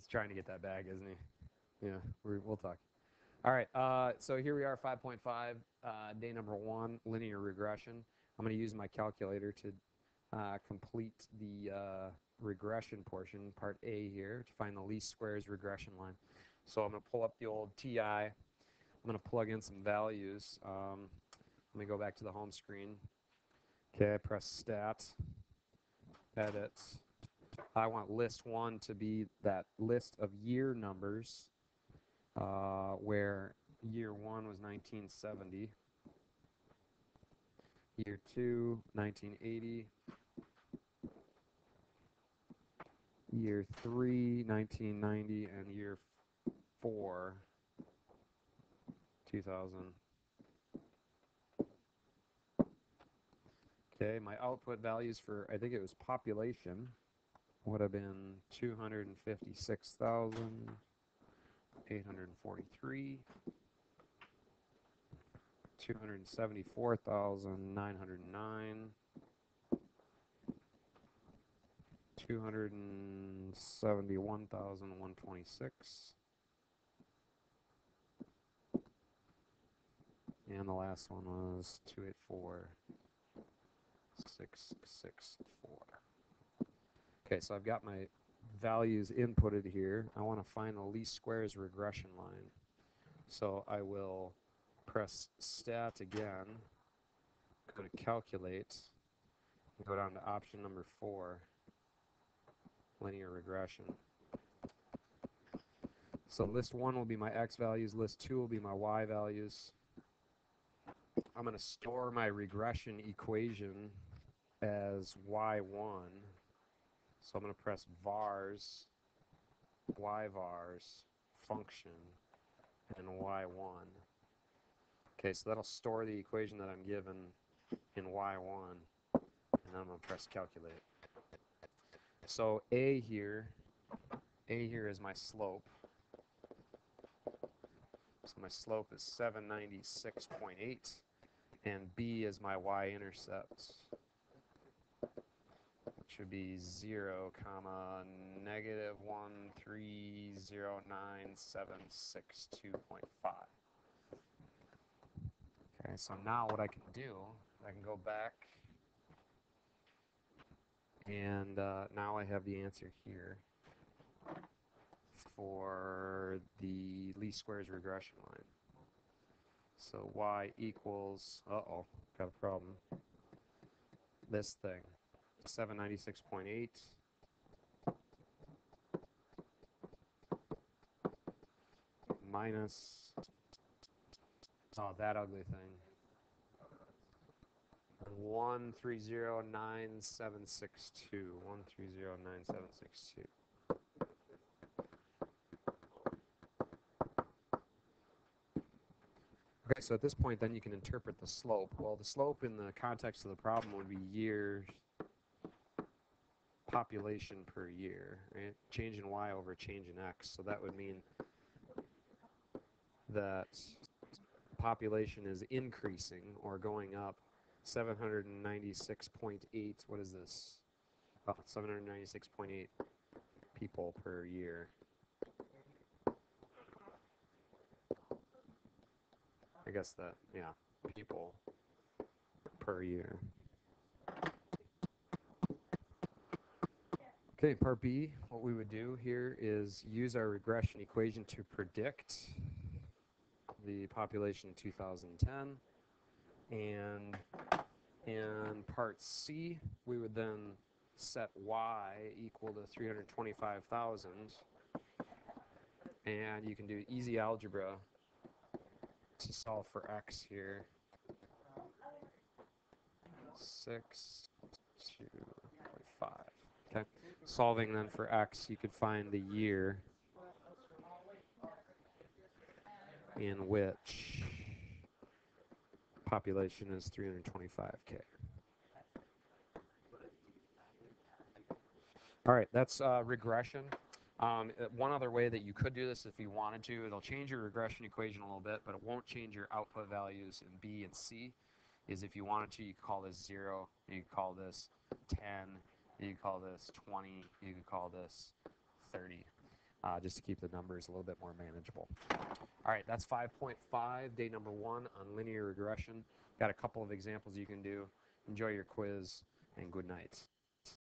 He's trying to get that bag, isn't he? Yeah, we we'll talk. All right, uh, so here we are, 5.5, uh, day number one, linear regression. I'm going to use my calculator to uh, complete the uh, regression portion, part A here, to find the least squares regression line. So I'm going to pull up the old TI. I'm going to plug in some values. Um, let me go back to the home screen. Okay, I press Stat, Edit. I want list one to be that list of year numbers uh, where year one was 1970, year two, 1980, year three, 1990, and year four, 2000. Okay, my output values for, I think it was population, would have been 256,843, 274,909, 271,126, and the last one was 284,664. Okay, so I've got my values inputted here. I want to find the least squares regression line. So I will press stat again, go to calculate, go down to option number four, linear regression. So list one will be my x values, list two will be my y values. I'm going to store my regression equation as y1. So I'm going to press vars, yvars, function, and y1. Okay, so that'll store the equation that I'm given in y1, and I'm going to press calculate. So A here, A here is my slope. So my slope is 796.8, and B is my y-intercept, which would be 0, comma, negative 1309762.5. Okay, so now what I can do, I can go back and uh, now I have the answer here for the least squares regression line. So y equals, uh-oh, got a problem. This thing, 796.8 minus, oh, that ugly thing. 1309762. 1309762. Okay, so at this point, then you can interpret the slope. Well, the slope in the context of the problem would be years population per year, right? Change in y over change in x. So that would mean that population is increasing or going up 796.8, what is this? Oh, 796.8 people per year. I guess that, yeah, people per year. Okay, part B, what we would do here is use our regression equation to predict the population in 2010. And in part C, we would then set y equal to 325,000. And you can do easy algebra to solve for x here. 6, 2.5. Okay. Solving then for x, you could find the year in which population is 325k. All right, that's uh, regression. Um, uh, one other way that you could do this if you wanted to, it'll change your regression equation a little bit, but it won't change your output values in B and C, is if you wanted to, you could call this 0, you could call this 10, you could call this 20, you could call this 30. uh, just to keep the numbers a little bit more manageable. All right, that's 5.5, day number one on linear regression. Got a couple of examples you can do. Enjoy your quiz, and good night.